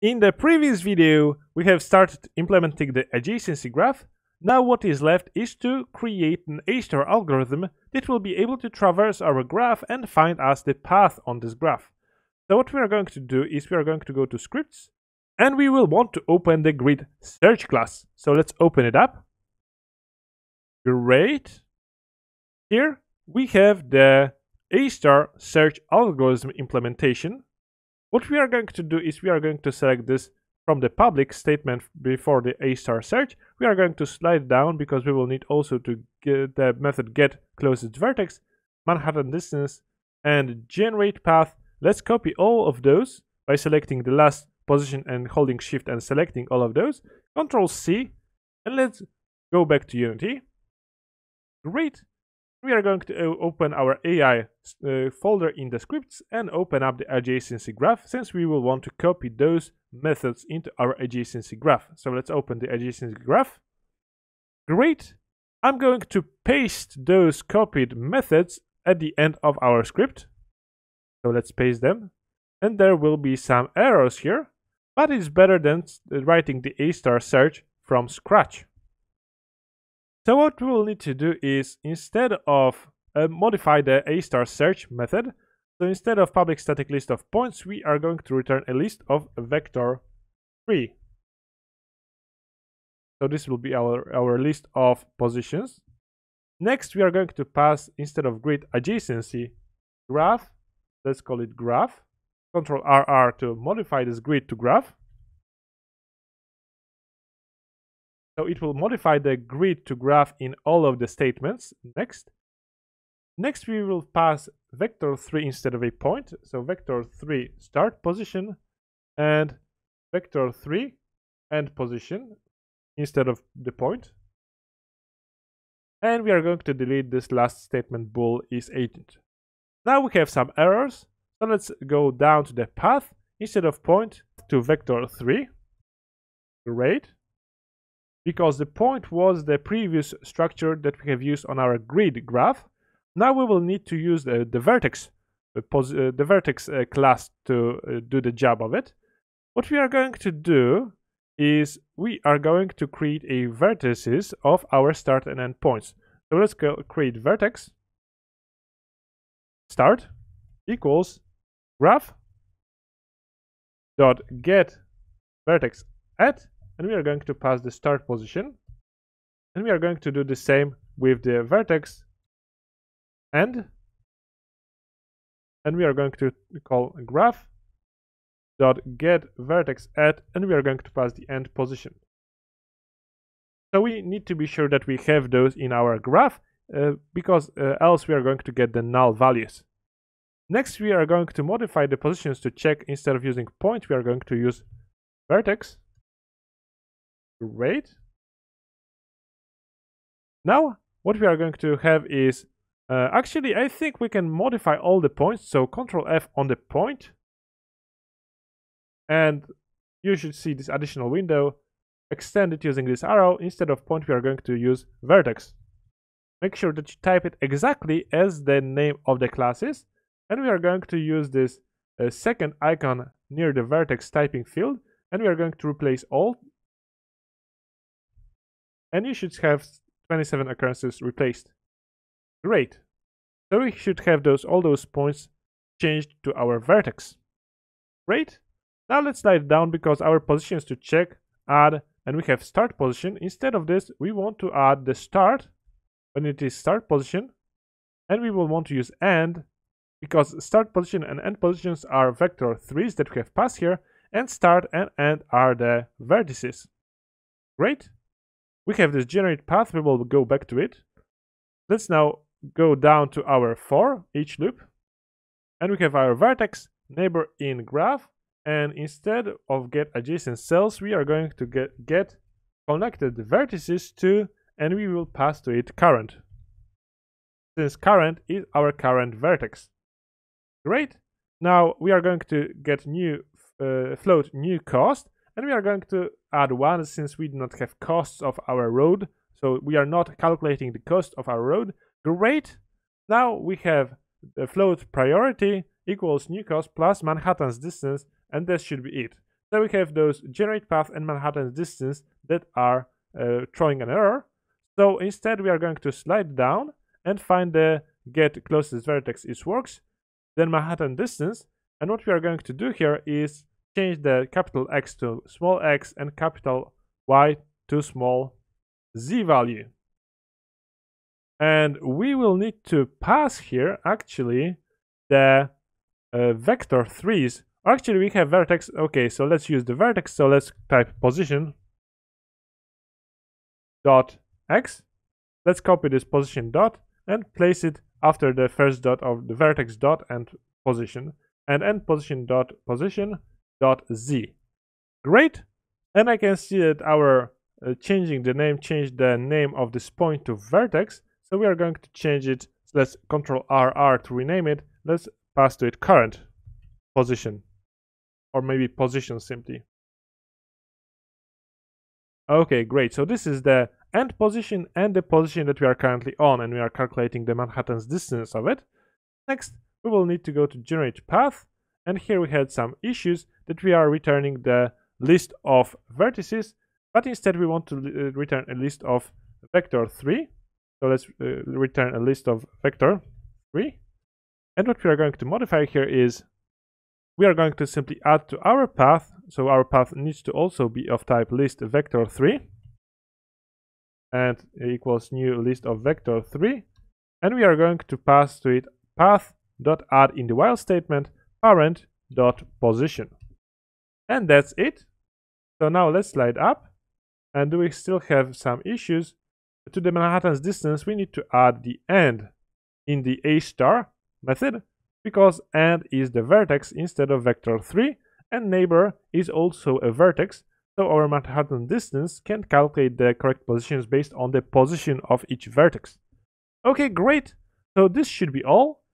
In the previous video, we have started implementing the adjacency graph. Now what is left is to create an A-star algorithm that will be able to traverse our graph and find us the path on this graph. So what we are going to do is we are going to go to scripts and we will want to open the grid search class. So let's open it up. Great. Here we have the A-star search algorithm implementation. What we are going to do is we are going to select this from the public statement before the A-star search. We are going to slide down because we will need also to get the method get closest vertex, Manhattan distance, and generate path. Let's copy all of those by selecting the last position and holding shift and selecting all of those. Control C and let's go back to Unity. Great. We are going to uh, open our AI uh, folder in the scripts and open up the adjacency graph since we will want to copy those methods into our adjacency graph. So let's open the adjacency graph. Great. I'm going to paste those copied methods at the end of our script. So let's paste them. And there will be some errors here, but it's better than writing the A-star search from scratch. So what we will need to do is instead of uh, modify the A-star search method, so instead of public static list of points, we are going to return a list of vector 3. So this will be our, our list of positions. Next, we are going to pass, instead of grid adjacency, graph. Let's call it graph. Control RR to modify this grid to graph. So it will modify the grid to graph in all of the statements. Next. Next we will pass vector 3 instead of a point. So vector 3 start position and vector 3 end position instead of the point. And we are going to delete this last statement bool is agent. Now we have some errors. So let's go down to the path instead of point to vector 3. Great because the point was the previous structure that we have used on our grid graph. Now we will need to use the, the vertex, the, uh, the vertex uh, class to uh, do the job of it. What we are going to do is we are going to create a vertices of our start and end points. So let's go create vertex start equals graph dot get vertex at and we are going to pass the start position. And we are going to do the same with the vertex end and we are going to call graph dot get vertex at and we are going to pass the end position. So we need to be sure that we have those in our graph uh, because uh, else we are going to get the null values. Next we are going to modify the positions to check instead of using point we are going to use vertex Great. Now, what we are going to have is, uh, actually, I think we can modify all the points. So Control F on the point. And you should see this additional window. Extend it using this arrow. Instead of point, we are going to use vertex. Make sure that you type it exactly as the name of the class is. And we are going to use this uh, second icon near the vertex typing field. And we are going to replace all and you should have 27 occurrences replaced. Great. So we should have those all those points changed to our vertex. Great. Now let's slide down because our positions to check, add, and we have start position. Instead of this, we want to add the start when it is start position, and we will want to use end because start position and end positions are vector 3s that we have passed here, and start and end are the vertices. Great we have this generate path, we will go back to it. Let's now go down to our for each loop. And we have our vertex neighbor in graph. And instead of get adjacent cells, we are going to get, get connected vertices to, and we will pass to it current. Since current is our current vertex. Great. Now we are going to get new uh, float new cost and we are going to add one since we do not have costs of our road. So we are not calculating the cost of our road. Great. Now we have the float priority equals new cost plus Manhattan's distance and this should be it. So we have those generate path and Manhattan distance that are uh, throwing an error. So instead we are going to slide down and find the get closest vertex is works, then Manhattan distance. And what we are going to do here is change the capital X to small x and capital Y to small z value. And we will need to pass here actually the uh, vector 3s. Actually, we have vertex. Okay, so let's use the vertex. So let's type position dot x. Let's copy this position dot and place it after the first dot of the vertex dot and position and end position dot position dot z. Great. And I can see that our uh, changing the name changed the name of this point to vertex. So we are going to change it. So let's control RR to rename it. Let's pass to it current position or maybe position simply. Okay, great. So this is the end position and the position that we are currently on and we are calculating the Manhattan's distance of it. Next, we will need to go to generate path and here we had some issues that we are returning the list of vertices but instead we want to uh, return a list of vector 3 so let's uh, return a list of vector 3 and what we are going to modify here is we are going to simply add to our path. So our path needs to also be of type list vector 3 and equals new list of vector 3 and we are going to pass to it path dot add in the while statement parent dot position and that's it so now let's slide up and we still have some issues to the manhattan's distance we need to add the end in the a star method because end is the vertex instead of vector 3 and neighbor is also a vertex so our Manhattan distance can calculate the correct positions based on the position of each vertex. Okay, great. So this should be all.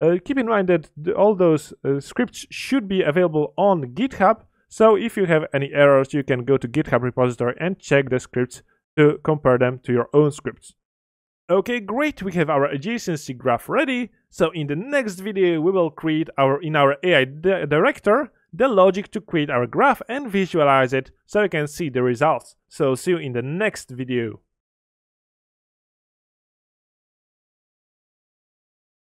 Uh, keep in mind that the, all those uh, scripts should be available on GitHub. So if you have any errors, you can go to GitHub repository and check the scripts to compare them to your own scripts. Okay, great. We have our adjacency graph ready. So in the next video, we will create our in our AI di director the logic to create our graph and visualize it so you can see the results. So see you in the next video.